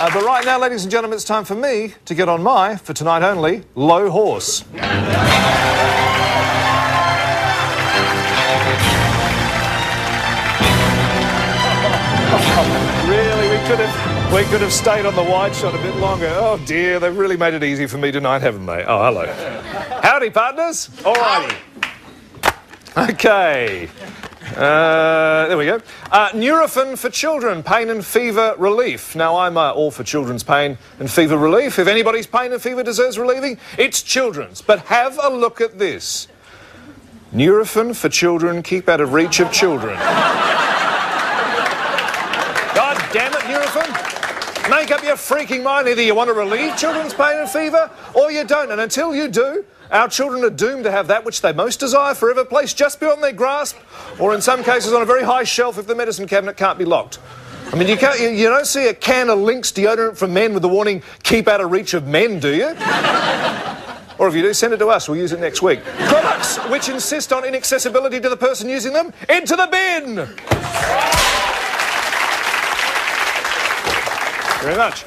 Uh, but right now, ladies and gentlemen, it's time for me to get on my, for tonight only, low horse. really, we could have we could have stayed on the wide shot a bit longer. Oh dear, they've really made it easy for me tonight, haven't they? Oh, hello. Howdy, partners. All righty. Okay. Uh, there we go. Uh, Nurofen for children, pain and fever relief. Now, I'm uh, all for children's pain and fever relief. If anybody's pain and fever deserves relieving, it's children's. But have a look at this. Nurofen for children, keep out of reach of children. God damn it, Nurofen. Make up your freaking mind. Either you want to relieve children's pain and fever, or you don't. And until you do, our children are doomed to have that which they most desire forever placed just beyond their grasp, or in some cases on a very high shelf if the medicine cabinet can't be locked. I mean, you, can't, you, you don't see a can of Lynx deodorant for men with the warning, keep out of reach of men, do you? or if you do, send it to us. We'll use it next week. Products which insist on inaccessibility to the person using them, into the bin! Very much.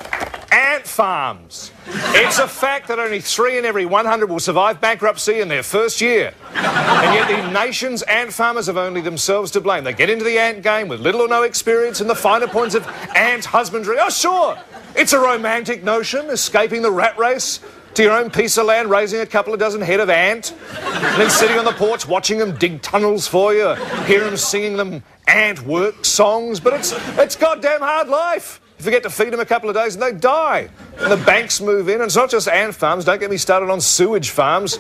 Ant farms. It's a fact that only three in every 100 will survive bankruptcy in their first year. And yet the nation's ant farmers have only themselves to blame. They get into the ant game with little or no experience in the finer points of ant husbandry. Oh, sure, it's a romantic notion, escaping the rat race to your own piece of land, raising a couple of dozen head of ant, and then sitting on the porch watching them dig tunnels for you, hear them singing them ant work songs. But it's, it's goddamn hard life. You forget to feed them a couple of days and they die. And the banks move in. And it's not just ant farms. Don't get me started on sewage farms.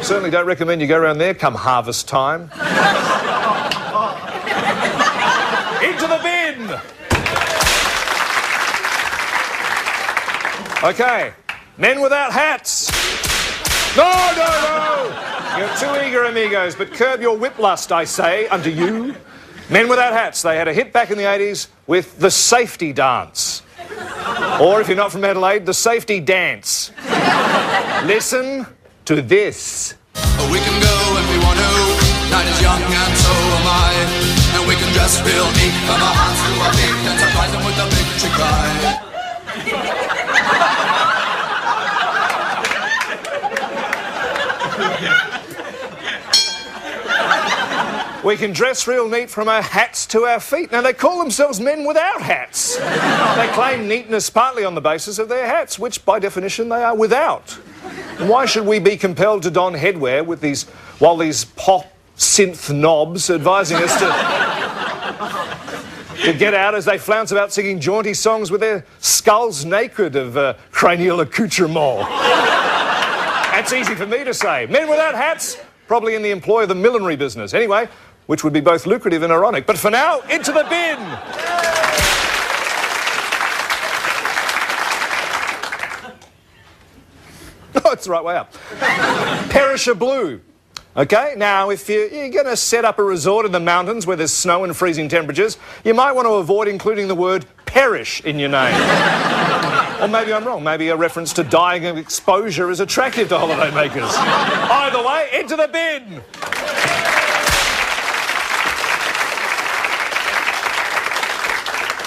Certainly don't recommend you go around there come harvest time. Into the bin! Okay. Men without hats. No, no, no! You're too eager, amigos, but curb your whip lust, I say, unto you. Men Without Hats, they had a hit back in the 80s with The Safety Dance. Or if you're not from Adelaide, The Safety Dance. Listen to this. Oh, we can go if we want to. Night is young and so am I. And we can dress real neat from our hands to our feet and surprise them with a trick We can dress real neat from our hats to our feet. Now, they call themselves men without hats. they claim neatness partly on the basis of their hats, which by definition they are without. And why should we be compelled to don headwear with these, while these pop synth knobs advising us to, to get out as they flounce about singing jaunty songs with their skulls naked of uh, cranial accoutrement? That's easy for me to say. Men without hats, probably in the employ of the millinery business. Anyway, which would be both lucrative and ironic. But for now, into the bin! Oh, it's the right way up. Perisher Blue. Okay, now if you're, you're going to set up a resort in the mountains where there's snow and freezing temperatures, you might want to avoid including the word perish in your name. or maybe I'm wrong. Maybe a reference to dying of exposure is attractive to holidaymakers. Either way, into the bin.